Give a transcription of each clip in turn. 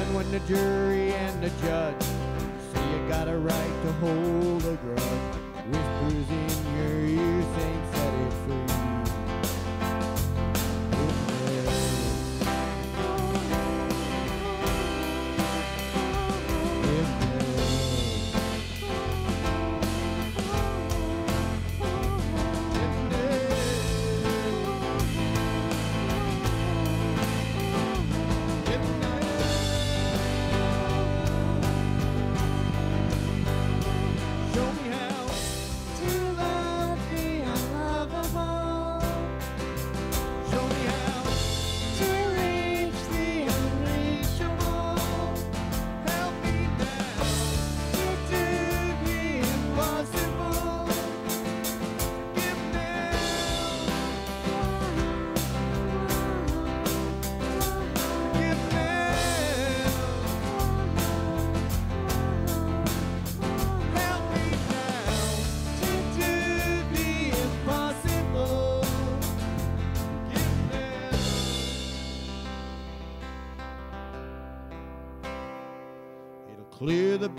even when the jury and the judge say you got a right to hold a grudge. Whispers in your ear saying set it free.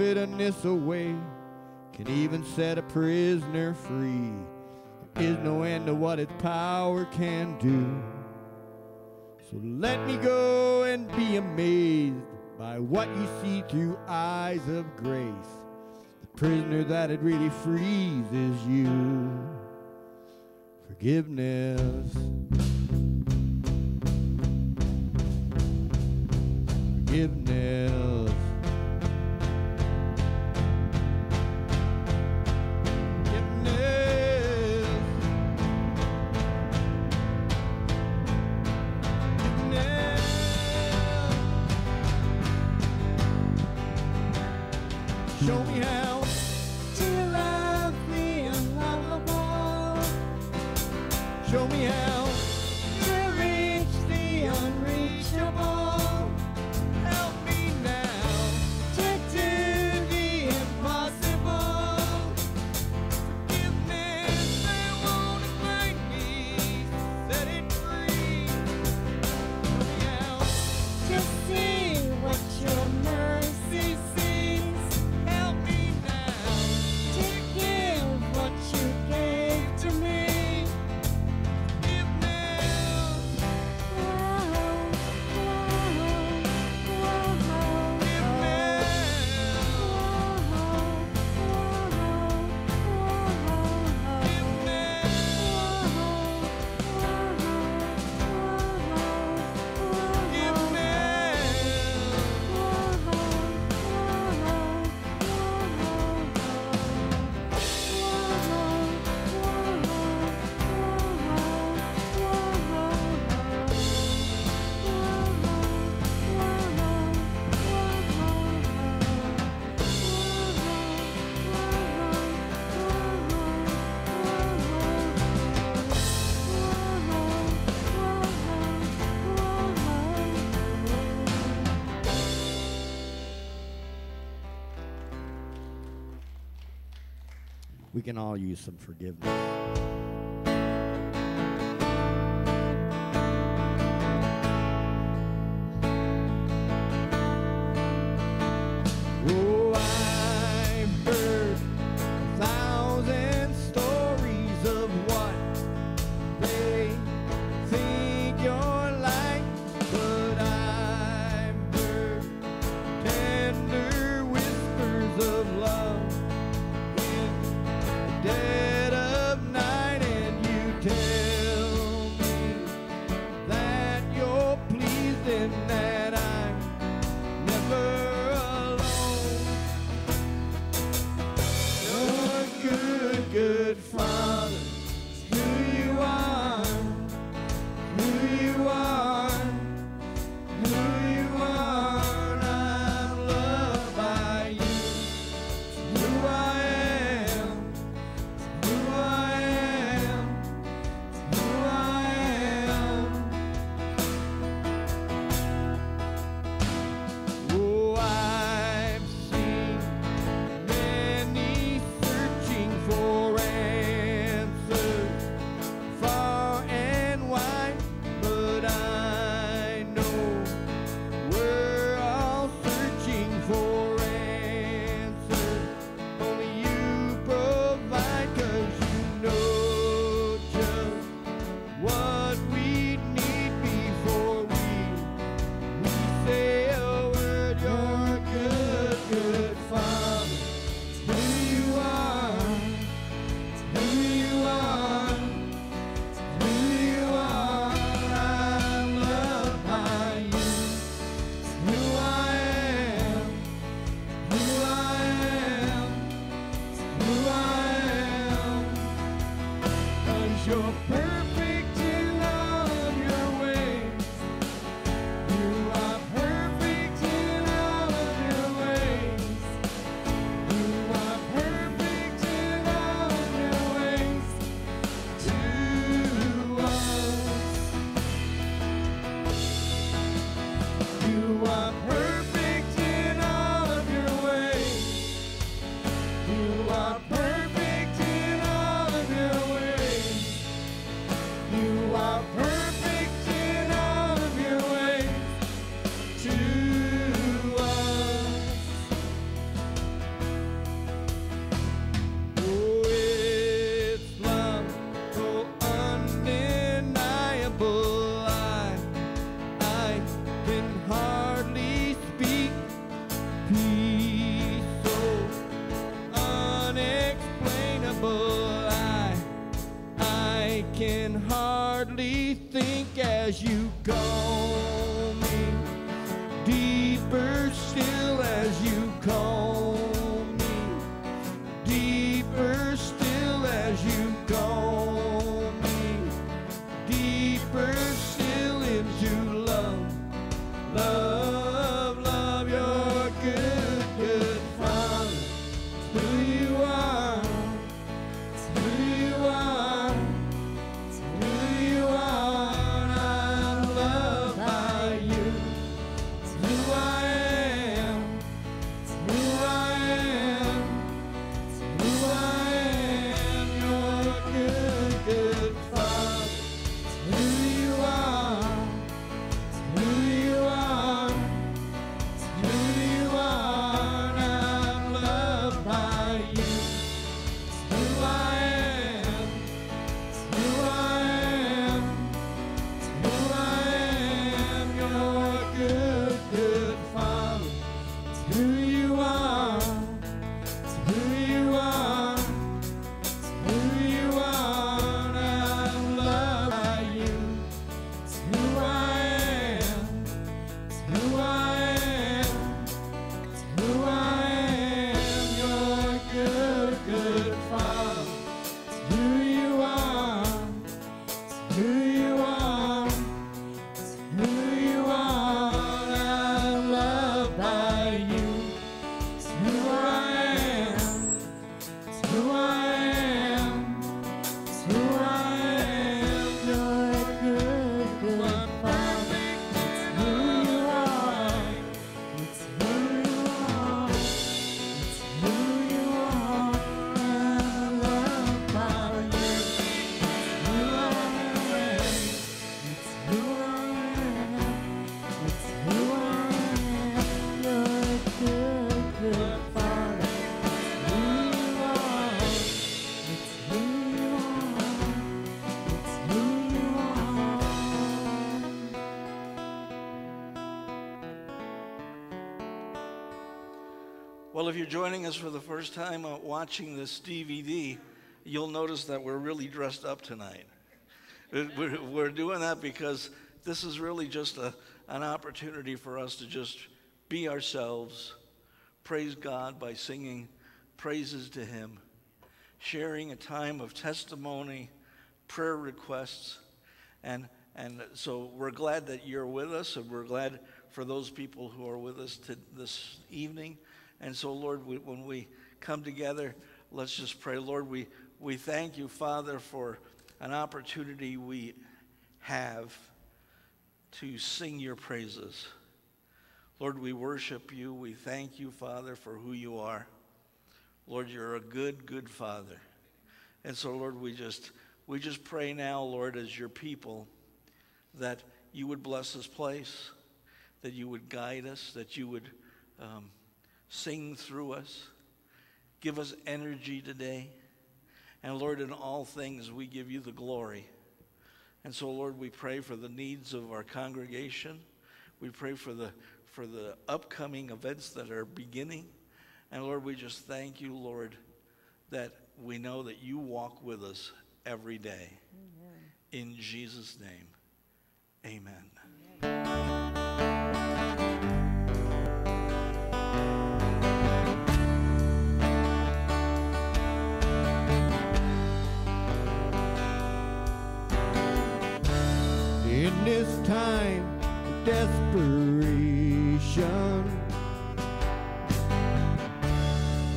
bitterness away, can even set a prisoner free. There is no end to what its power can do. So let me go and be amazed by what you see through eyes of grace. The prisoner that it really frees is you. Forgiveness. Forgiveness. can all use some forgiveness. Deeper if you're joining us for the first time uh, watching this DVD, you'll notice that we're really dressed up tonight. We're, we're doing that because this is really just a, an opportunity for us to just be ourselves, praise God by singing praises to Him, sharing a time of testimony, prayer requests, and and so we're glad that you're with us, and we're glad for those people who are with us to this evening. And so, Lord, we, when we come together, let's just pray. Lord, we, we thank you, Father, for an opportunity we have to sing your praises. Lord, we worship you. We thank you, Father, for who you are. Lord, you're a good, good Father. And so, Lord, we just we just pray now, Lord, as your people, that you would bless this place, that you would guide us, that you would um, sing through us, give us energy today. And Lord, in all things, we give you the glory. And so, Lord, we pray for the needs of our congregation. We pray for the for the upcoming events that are beginning. And Lord, we just thank you, Lord, that we know that you walk with us every day. In Jesus' name, amen. This time of desperation,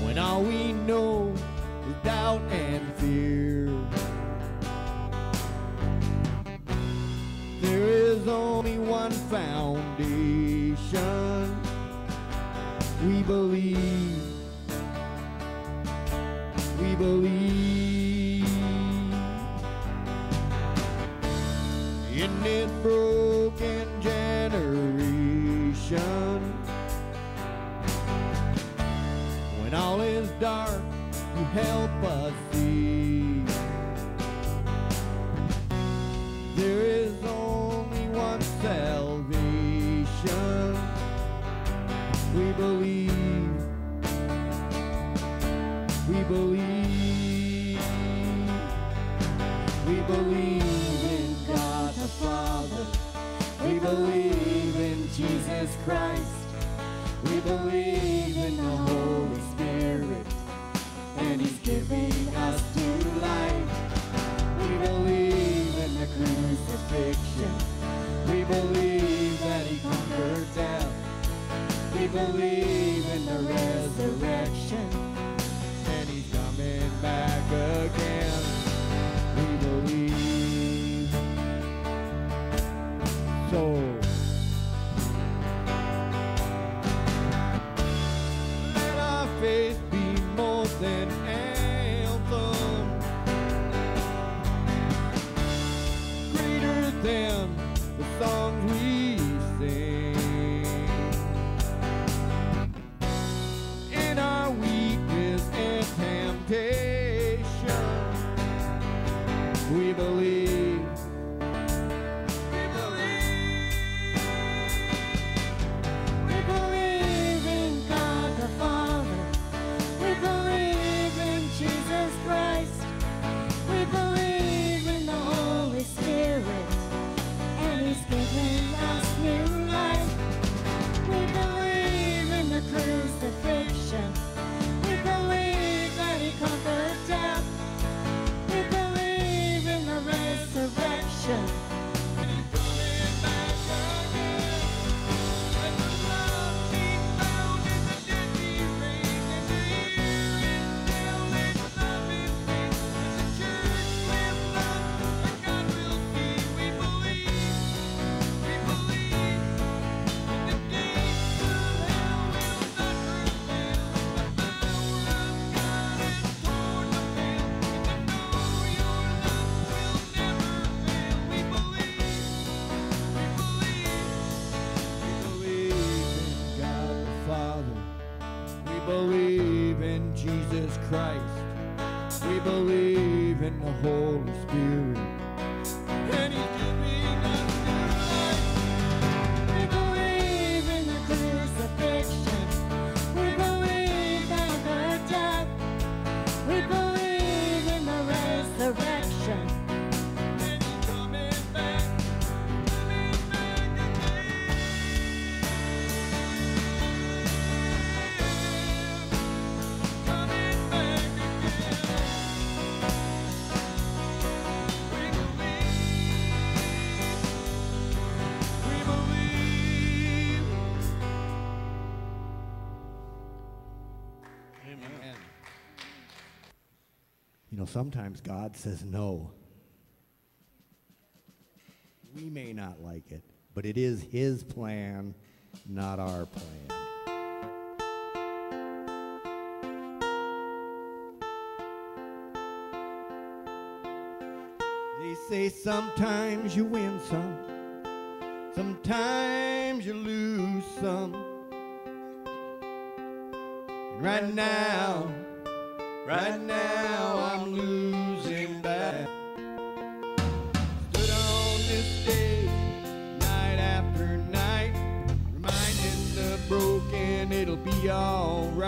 when all we know is doubt and fear, there is only one foundation. We believe. We believe. dark, you help us see. There is only one salvation. We believe. We believe. We believe in God the Father. We believe in Jesus Christ. We believe in the Holy He's giving us new life. We believe in the crucifixion. We believe that He conquered death. We believe in the resurrection. And He's coming back again. In the Holy Spirit. sometimes God says no. We may not like it, but it is His plan, not our plan. They say sometimes you win some, sometimes you lose some. Right now, Right now I'm losing that. Stood on this stage night after night, reminding the broken it'll be alright.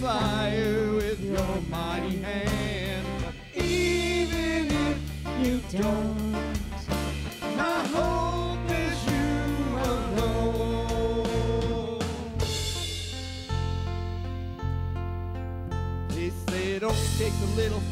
fire with your mighty hand. Even if you don't, my hope is you alone. They say it only oh, takes a little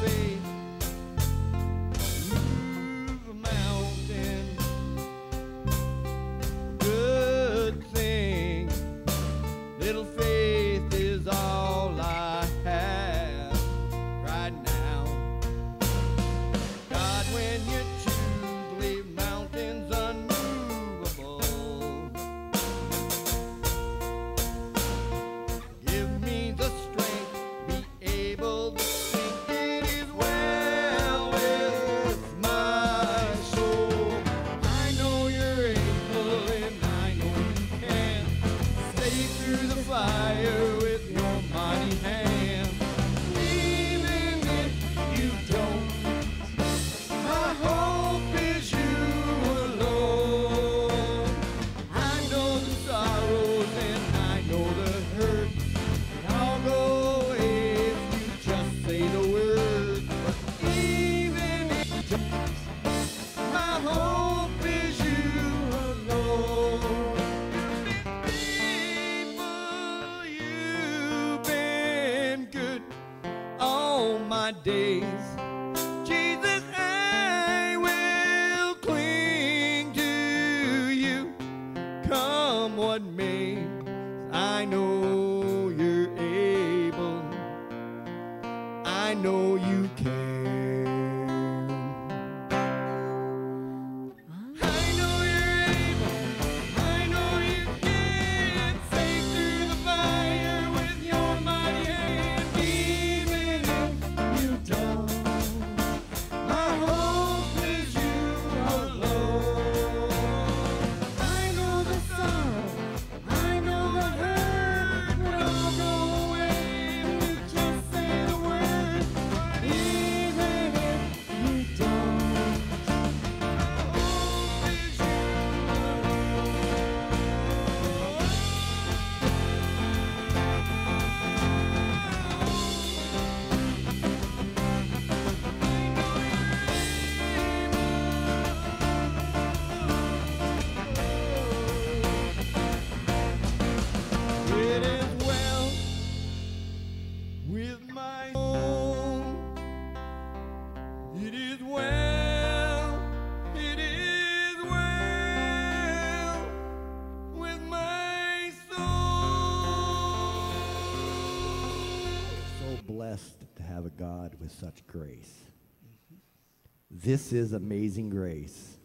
God with such grace. This is amazing grace.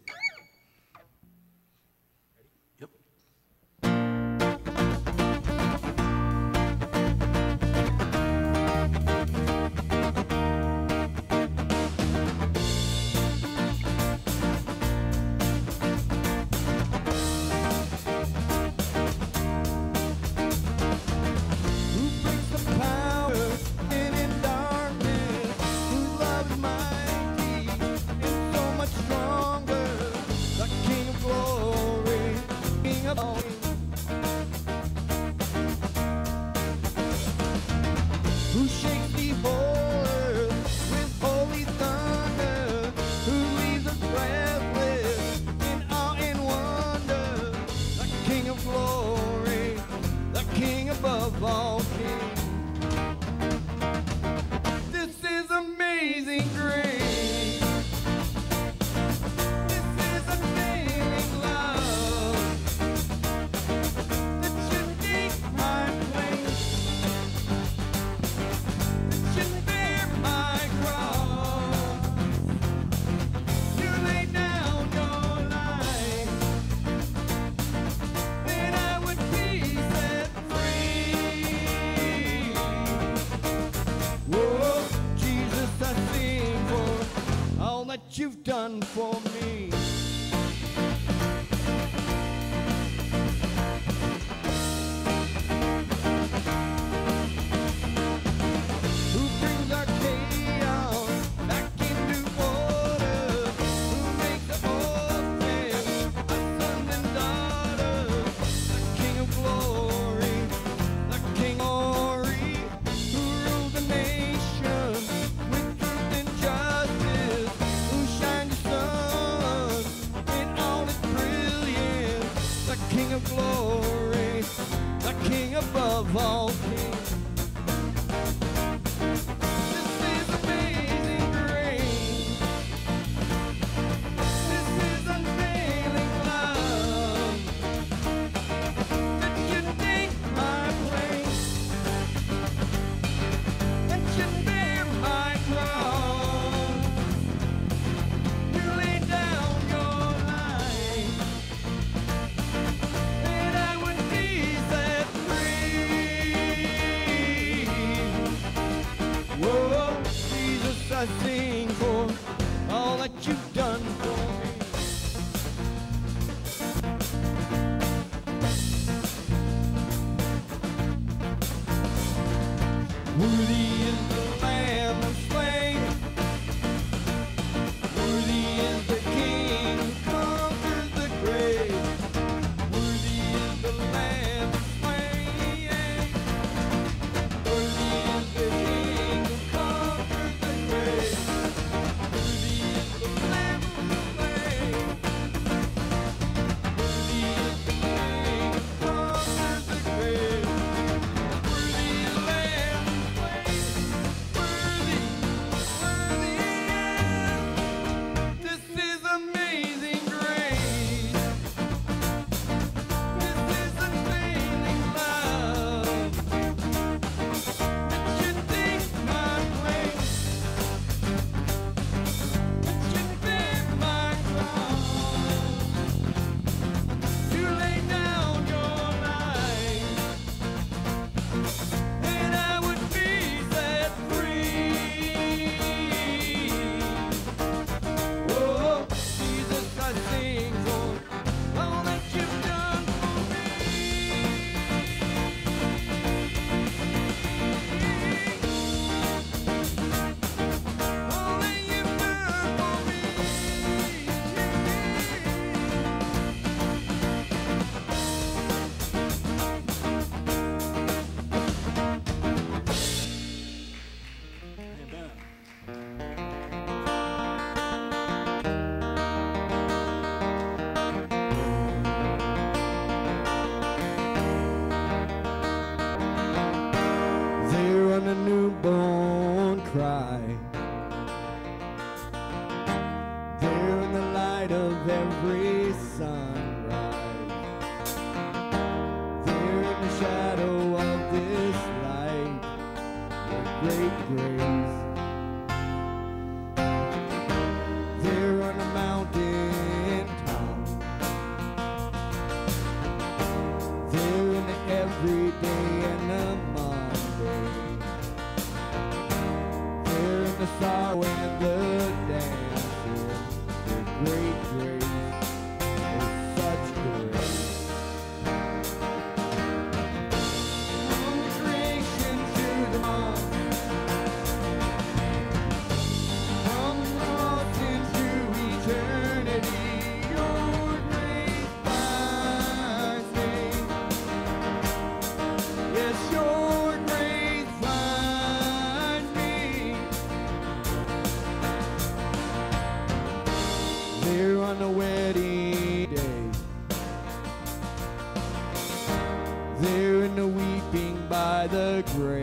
The grave,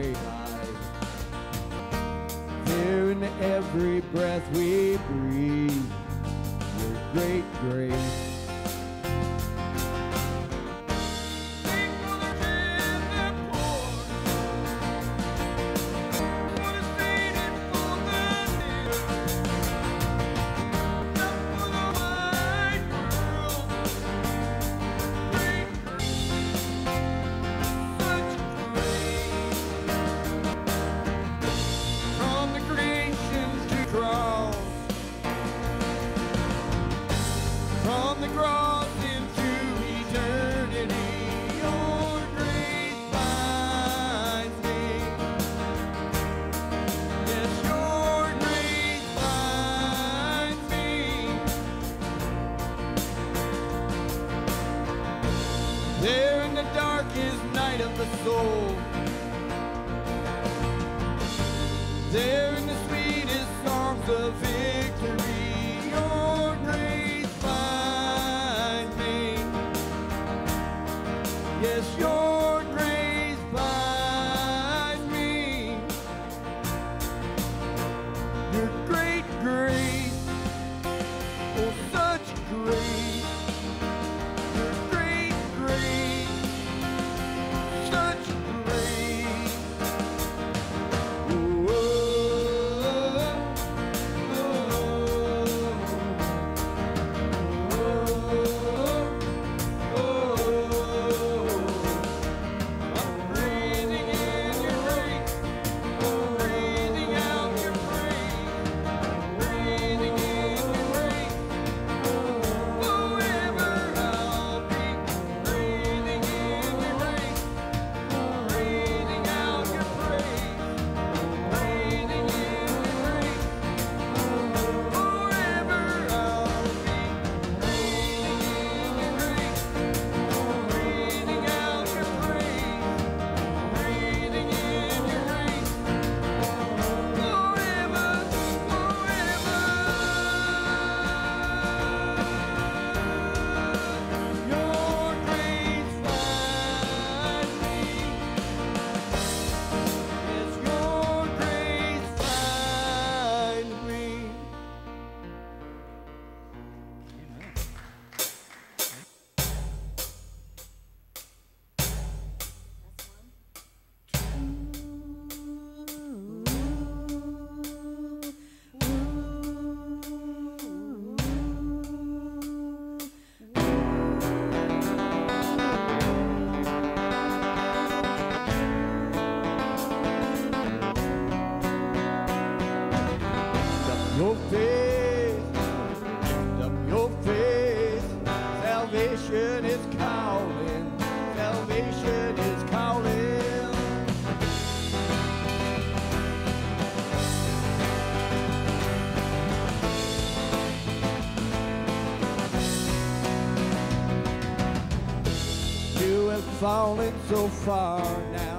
so far now,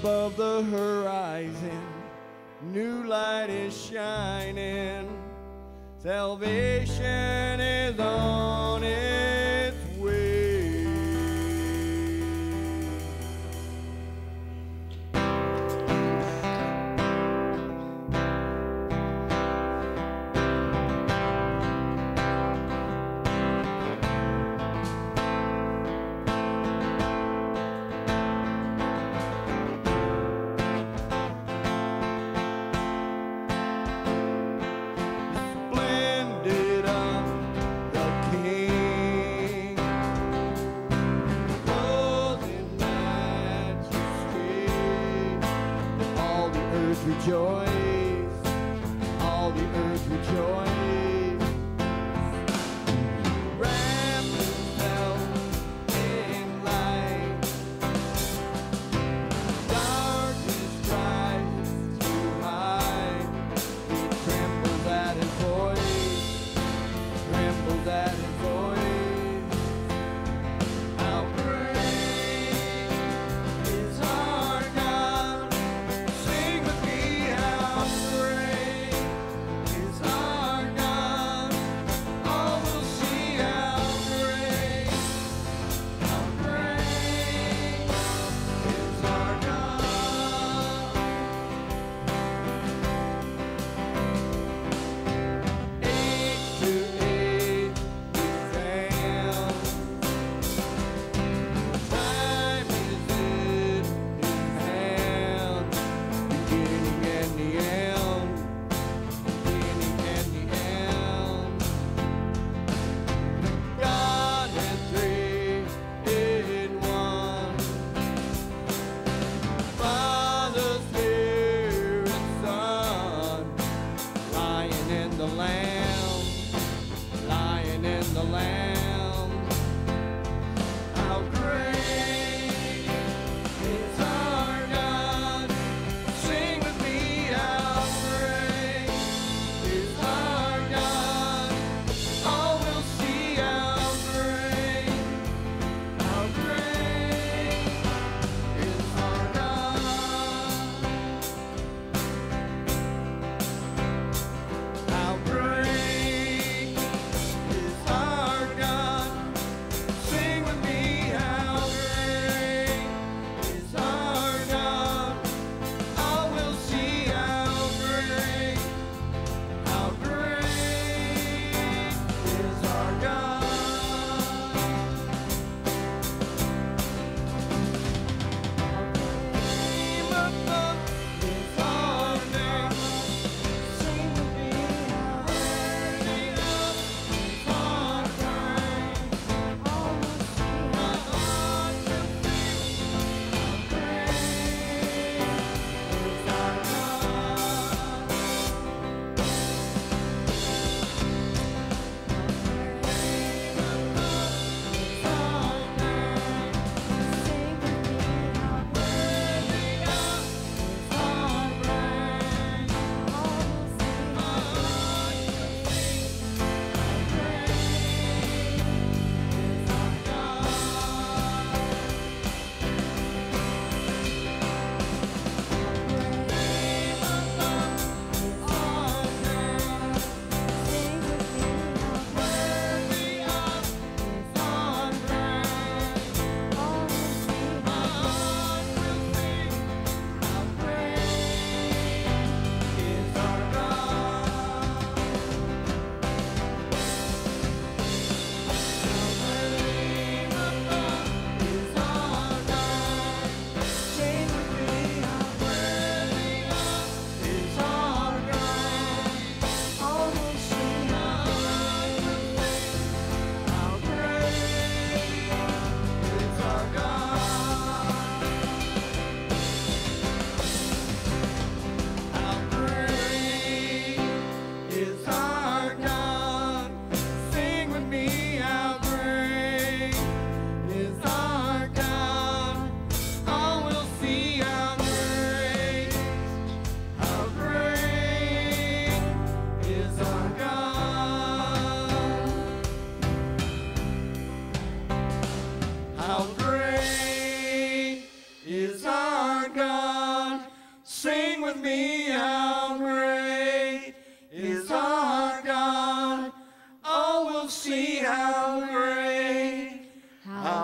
above the horizon, new light is shining. Salvation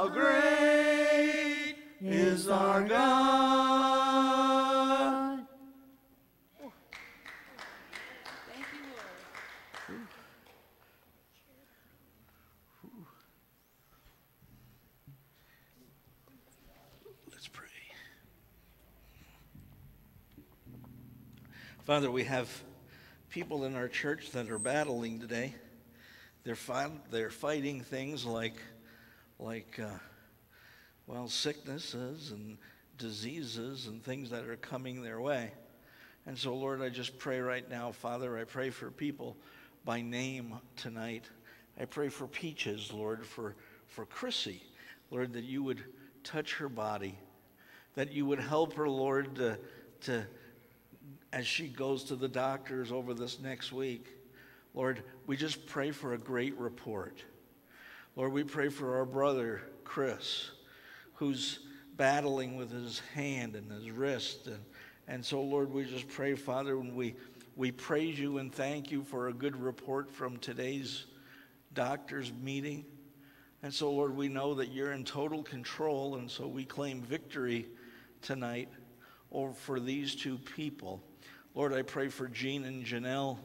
great is our God. Let's pray. Father, we have people in our church that are battling today. They're, fi- they're fighting things like, like uh, well, sicknesses and diseases and things that are coming their way. And so, Lord, I just pray right now, Father, I pray for people by name tonight. I pray for Peaches, Lord, for, for Chrissy, Lord, that you would touch her body, that you would help her, Lord, to, to as she goes to the doctors over this next week. Lord, we just pray for a great report. Lord, we pray for our brother, Chris, who's battling with his hand and his wrist. And, and so, Lord, we just pray, Father, when we, we praise you and thank you for a good report from today's doctor's meeting. And so, Lord, we know that you're in total control, and so we claim victory tonight over for these two people. Lord, I pray for Jean and Janelle,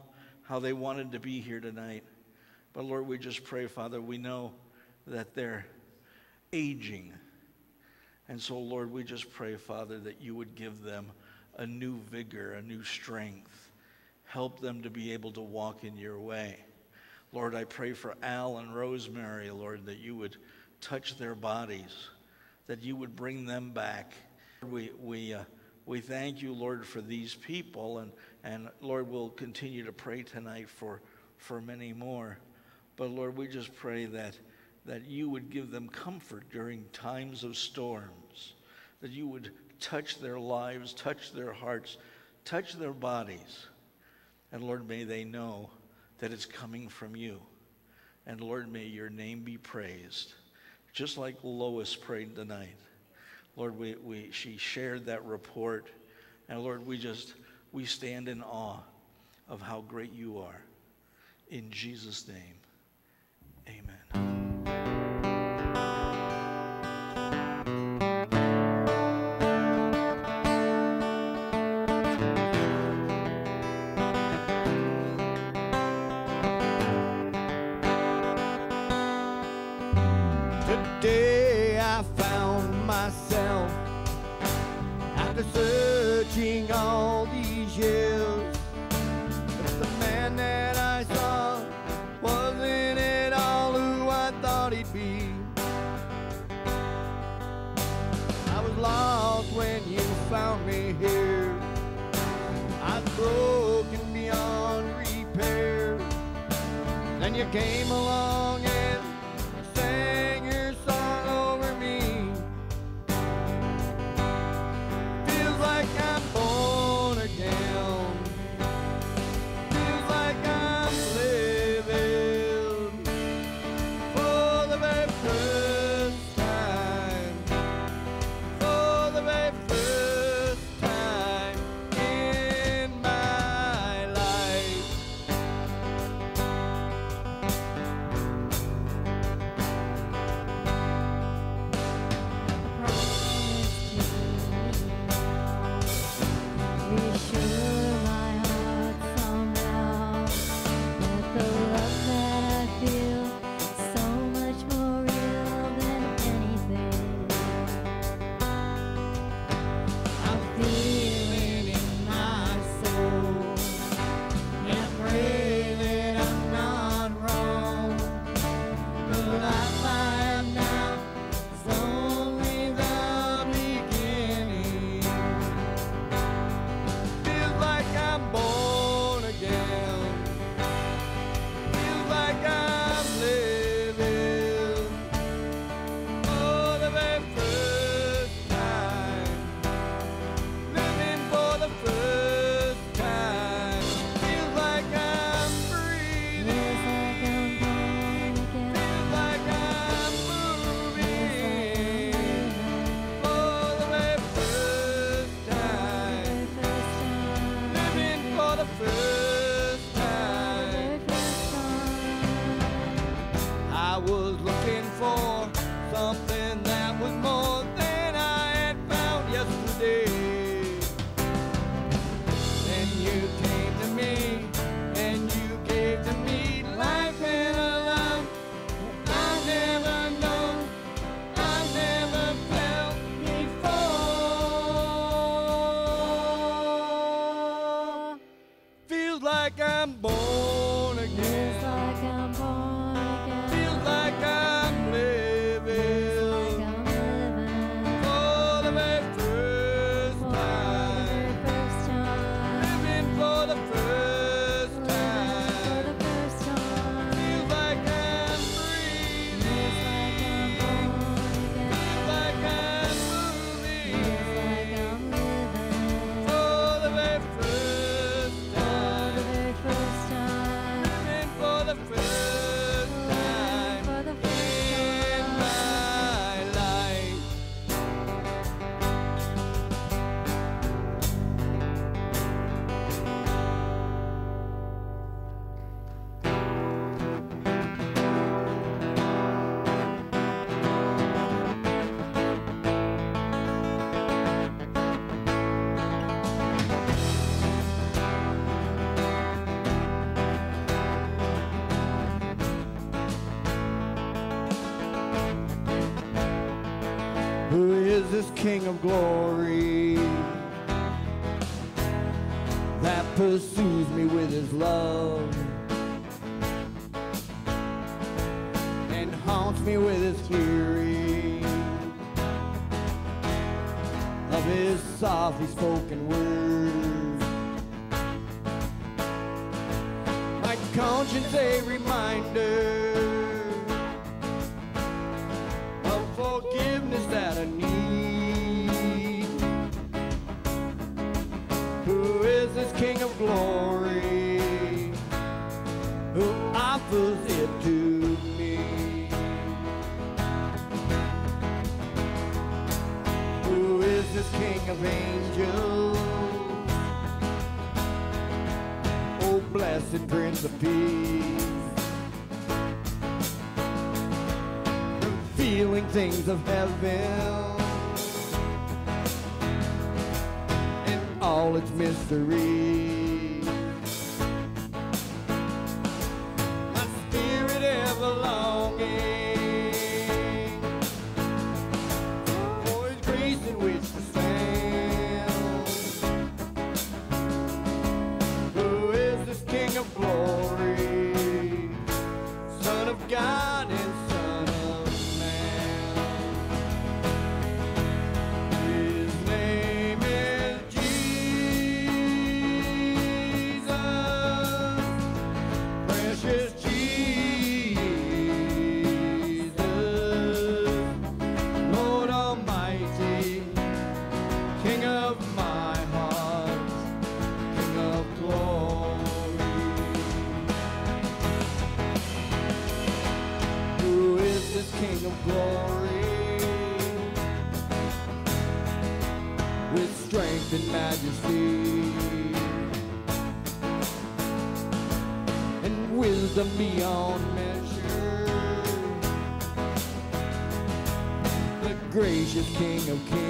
how they wanted to be here tonight. But Lord, we just pray, Father, we know that they're aging. And so, Lord, we just pray, Father, that you would give them a new vigor, a new strength. Help them to be able to walk in your way. Lord, I pray for Al and Rosemary, Lord, that you would touch their bodies, that you would bring them back. We, we, uh, we thank you, Lord, for these people, and, and Lord, we'll continue to pray tonight for, for many more. But Lord, we just pray that, that you would give them comfort during times of storms, that you would touch their lives, touch their hearts, touch their bodies. And Lord, may they know that it's coming from you. And Lord, may your name be praised, just like Lois prayed tonight. Lord, we, we, she shared that report. And Lord, we just, we stand in awe of how great you are. In Jesus' name, Then you King of glory that pursues me with his love and haunts me with his fury of his softly spoken words. My conscience a reminder it to me. Who is this King of angels? Oh, blessed Prince of Peace. Feeling things of heaven. all its mystery. Longing. King of Kings.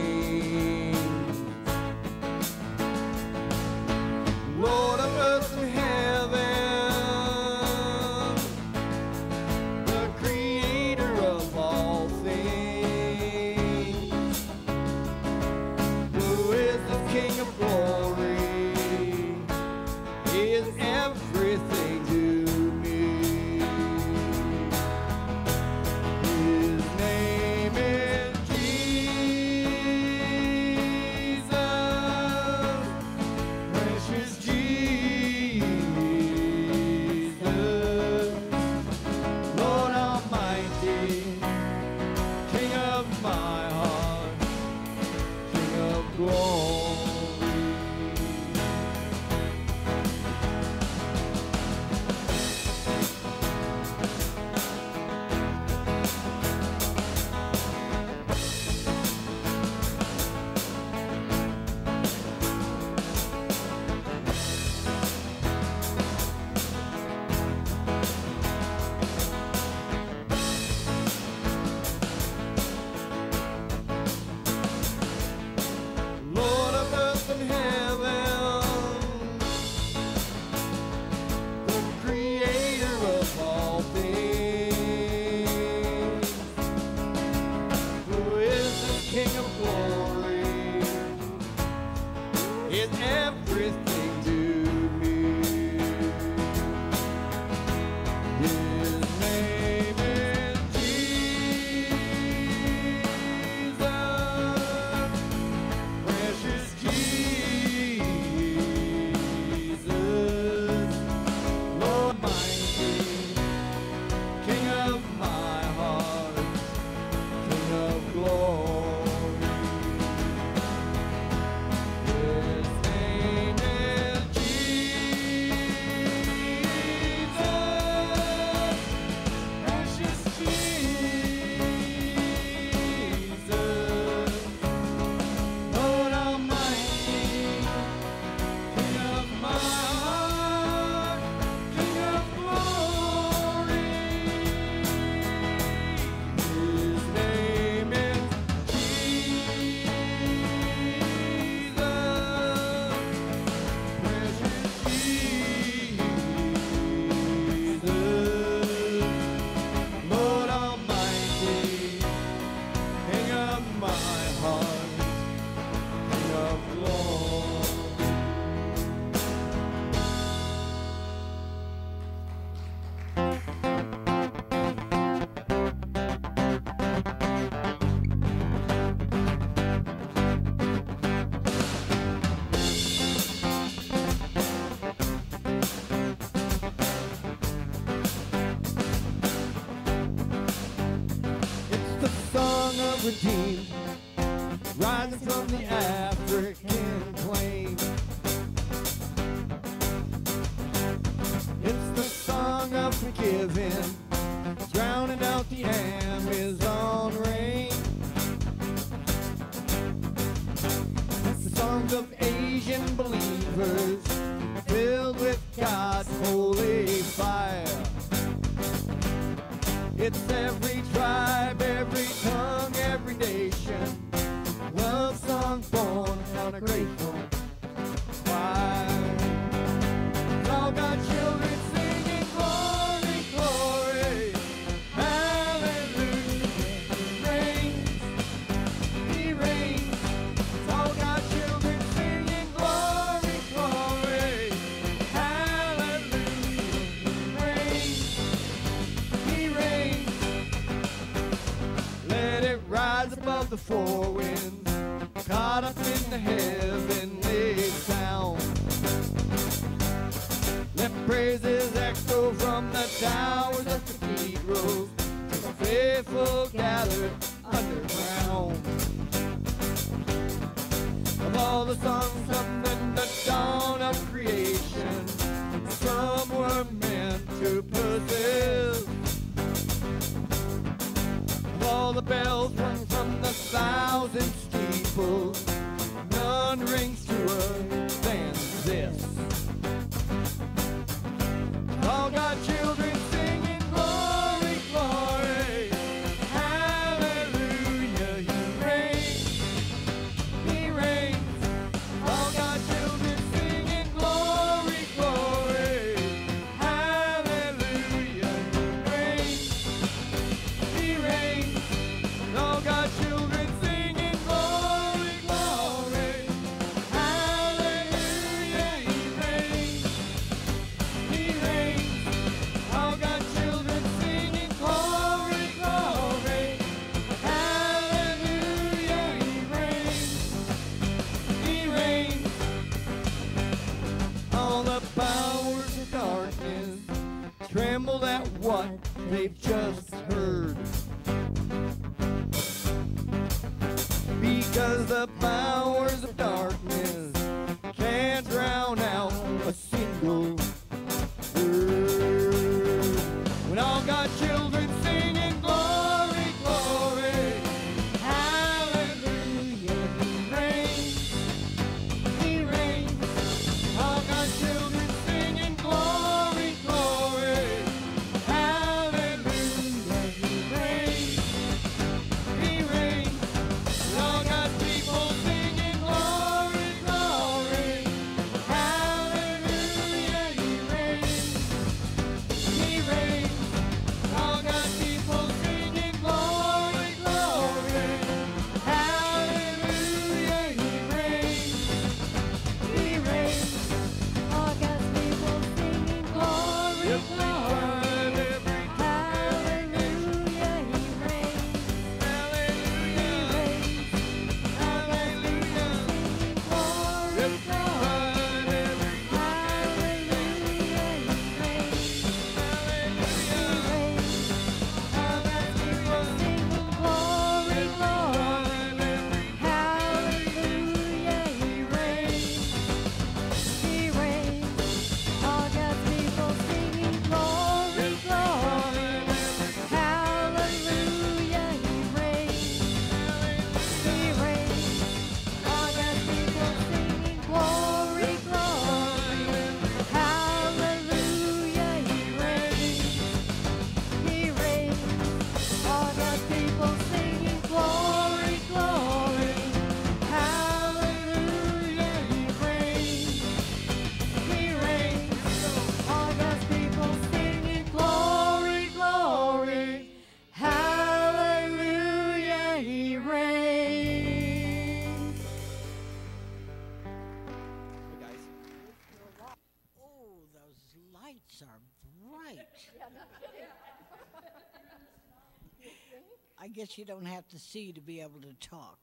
guess you don't have to see to be able to talk.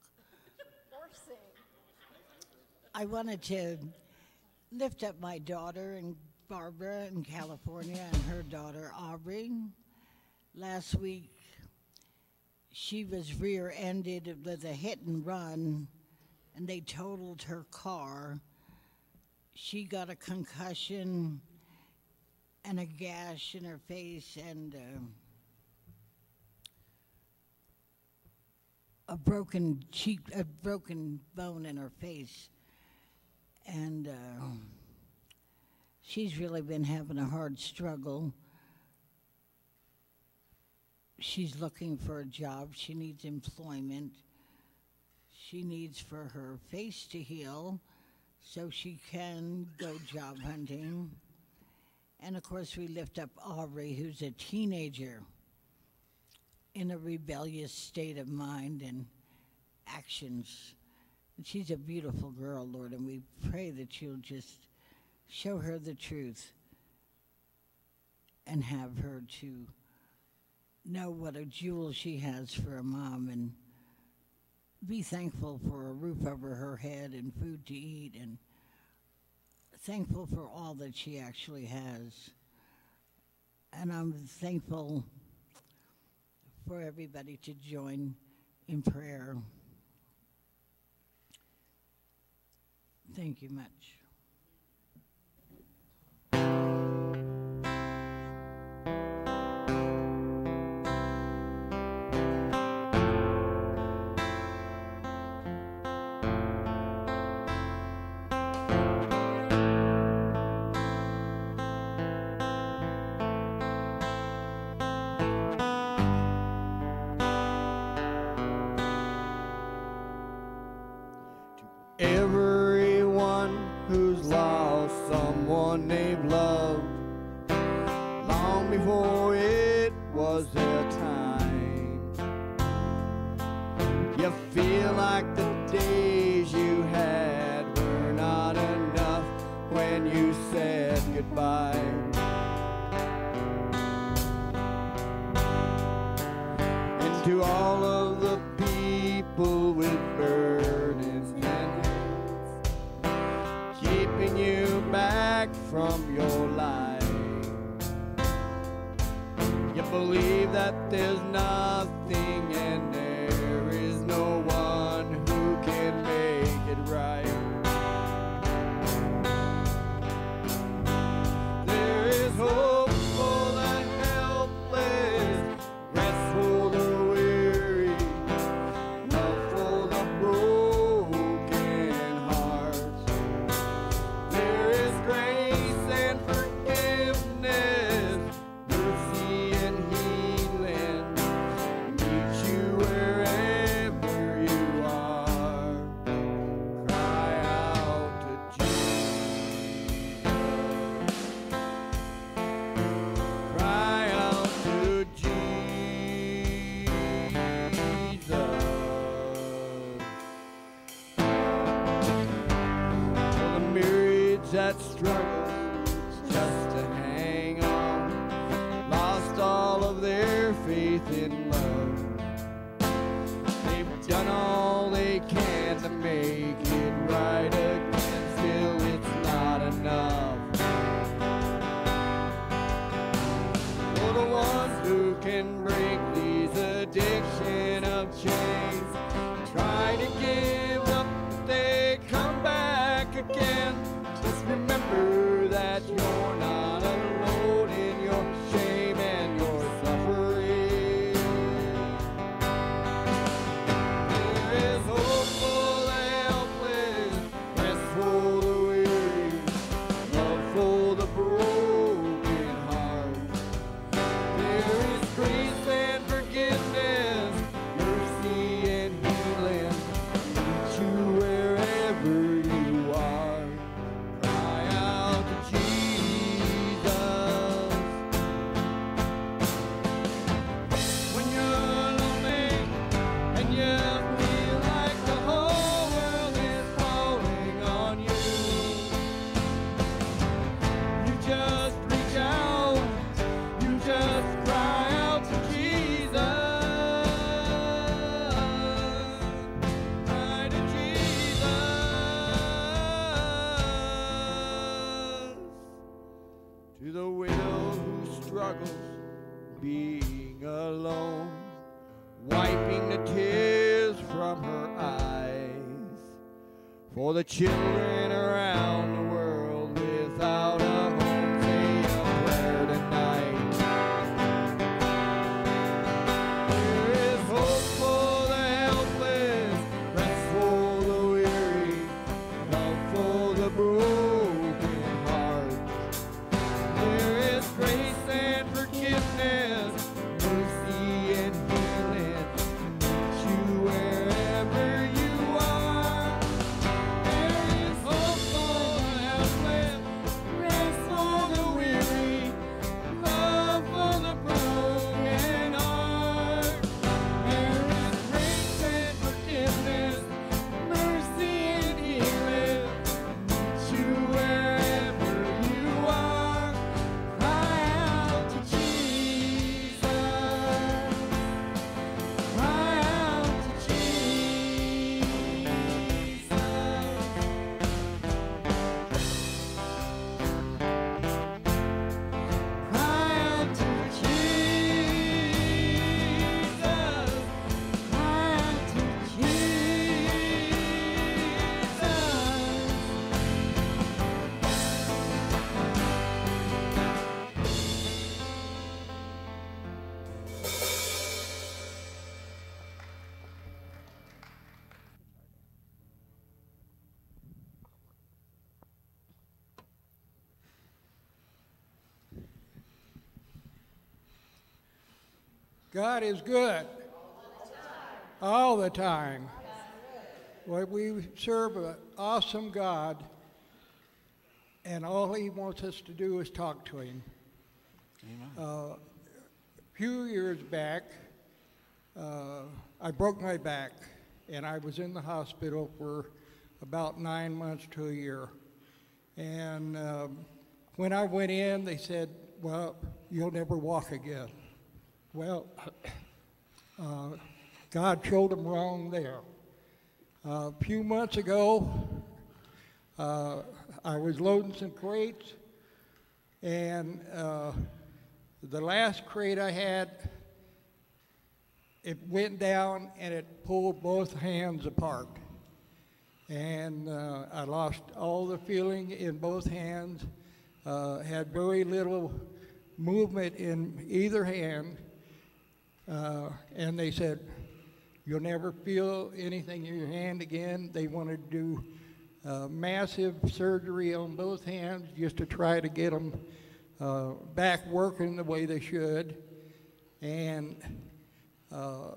Or sing. I wanted to lift up my daughter and Barbara in California and her daughter Aubrey. Last week, she was rear ended with a hit and run, and they totaled her car. She got a concussion and a gash in her face, and uh, a broken cheek, a broken bone in her face, and uh, she's really been having a hard struggle. She's looking for a job. She needs employment. She needs for her face to heal so she can go job hunting. And of course, we lift up Aubrey, who's a teenager in a rebellious state of mind and actions. And she's a beautiful girl, Lord, and we pray that you'll just show her the truth and have her to know what a jewel she has for a mom and be thankful for a roof over her head and food to eat and thankful for all that she actually has. And I'm thankful for everybody to join in prayer. Thank you much. For God is good. All the time. Well, we serve an awesome God, and all He wants us to do is talk to Him. Uh, a few years back, uh, I broke my back, and I was in the hospital for about nine months to a year. And um, when I went in, they said, Well, you'll never walk again. Well, uh, God showed them wrong there. Uh, a few months ago, uh, I was loading some crates, and uh, the last crate I had, it went down and it pulled both hands apart. And uh, I lost all the feeling in both hands, had very little movement in either hand. Uh, and they said, You'll never feel anything in your hand again. They wanted to do uh, massive surgery on both hands just to try to get them uh, back working the way they should. And uh,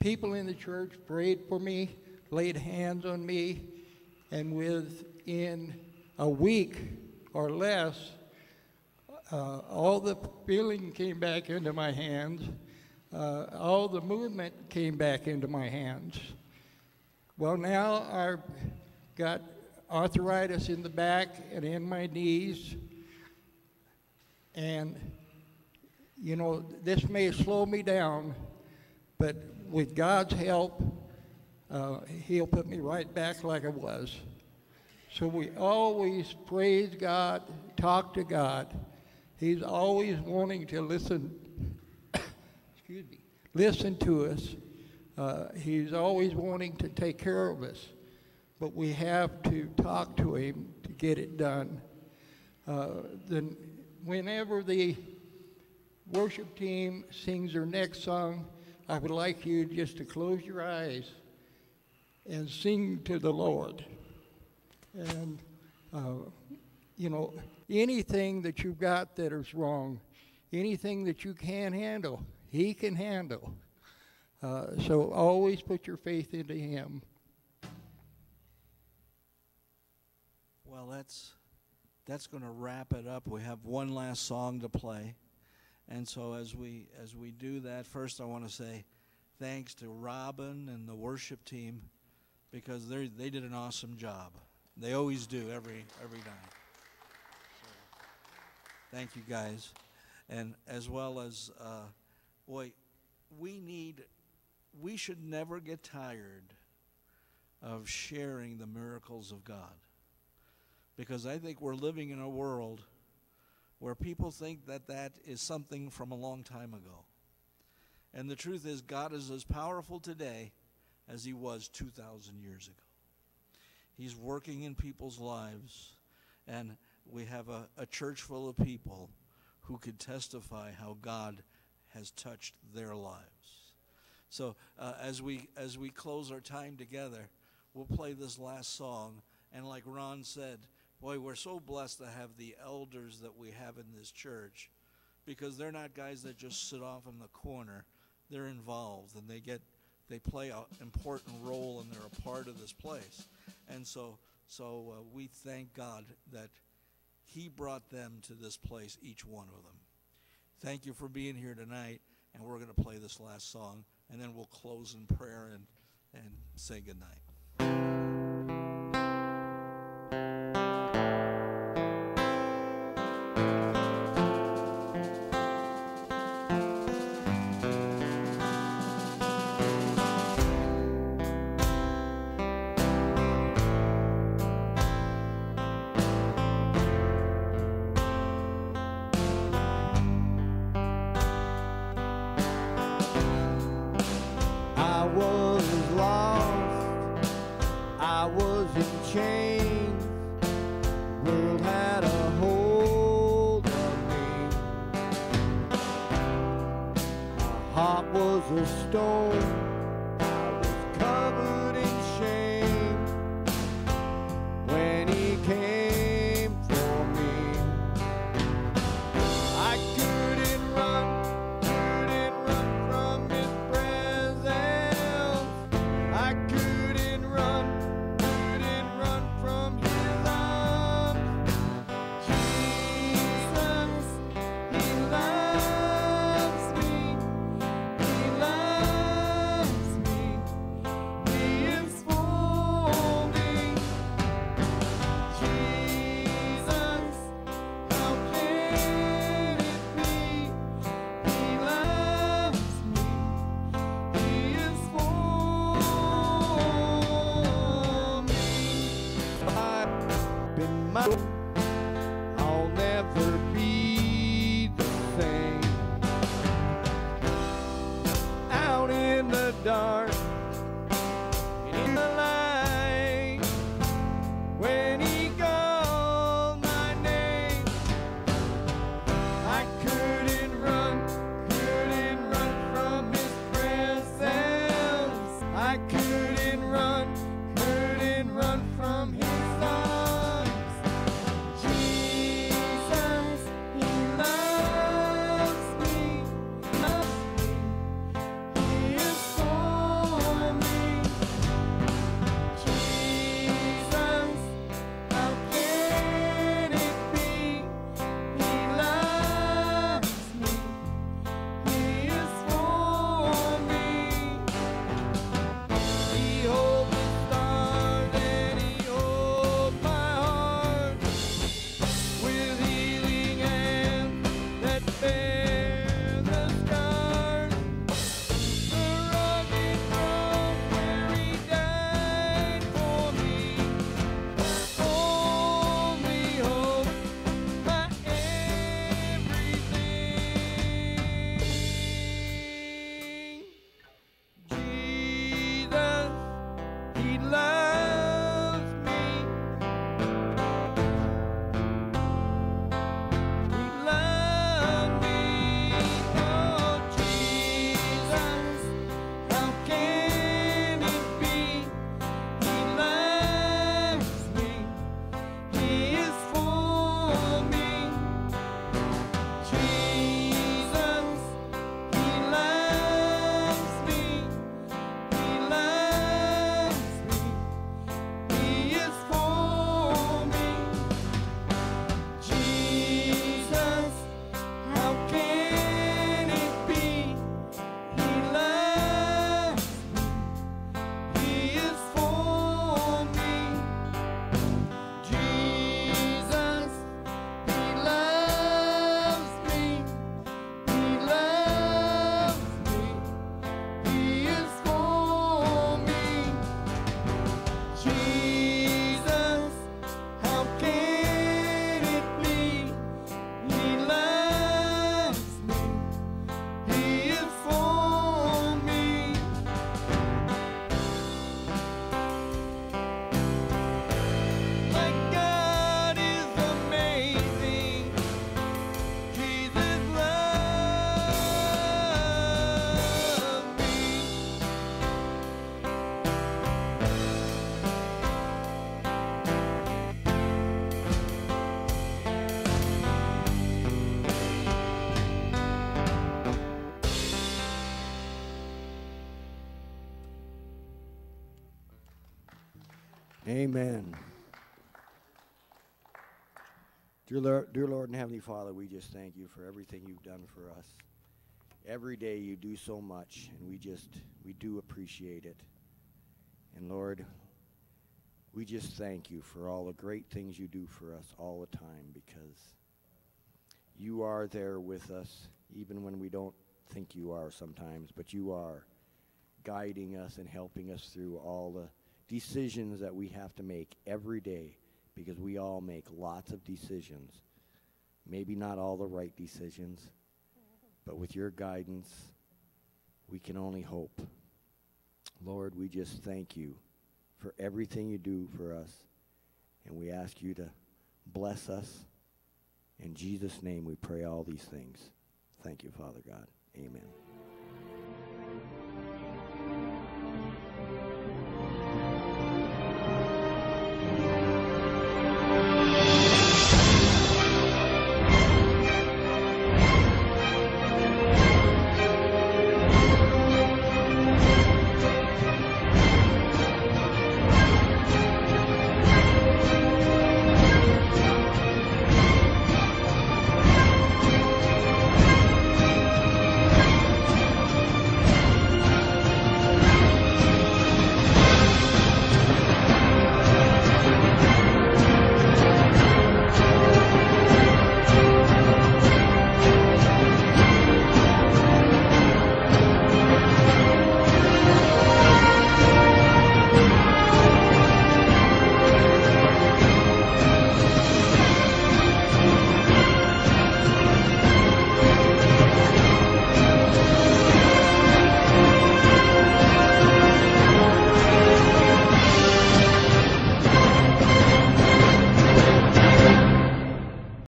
people in the church prayed for me, laid hands on me, and within a week or less, uh, all the feeling came back into my hands. Uh, all the movement came back into my hands. Well, now I've got arthritis in the back and in my knees. And, you know, this may slow me down, but with God's help, uh, He'll put me right back like I was. So we always praise God, talk to God. He's always wanting to listen, excuse me, listen to us. Uh, he's always wanting to take care of us, but we have to talk to him to get it done. Uh, then, whenever the worship team sings their next song, I would like you just to close your eyes and sing to the Lord. And, uh, you know, anything that you've got that is wrong, anything that you can't handle, He can handle. Uh, so always put your faith into Him. Well, that's that's going to wrap it up. We have one last song to play, and so as we as we do that, first I want to say thanks to Robin and the worship team because they they did an awesome job. They always do every every night. So, thank you guys, and as well as uh, boy, we need we should never get tired of sharing the miracles of God because I think we're living in a world where people think that that is something from a long time ago. And the truth is, God is as powerful today as he was 2,000 years ago. He's working in people's lives, and we have a, a church full of people who could testify how God has touched their lives. So uh, as we as we close our time together, we'll play this last song. And like Ron said, boy, we're so blessed to have the elders that we have in this church, because they're not guys that just sit off in the corner. They're involved and they get they play an important role and they're a part of this place. And so so uh, we thank God that He brought them to this place, each one of them. Thank you for being here tonight, and we're going to play this last song, and then we'll close in prayer and, and say goodnight. Amen. Dear Lord, dear Lord and Heavenly Father, we just thank you for everything you've done for us. Every day you do so much, and we just, we do appreciate it. And Lord, we just thank you for all the great things you do for us all the time because you are there with us, even when we don't think you are sometimes, but you are guiding us and helping us through all the decisions that we have to make every day because we all make lots of decisions. Maybe not all the right decisions, but with your guidance, we can only hope. Lord, we just thank you for everything you do for us, and we ask you to bless us. In Jesus' name, we pray all these things. Thank you, Father God. Amen.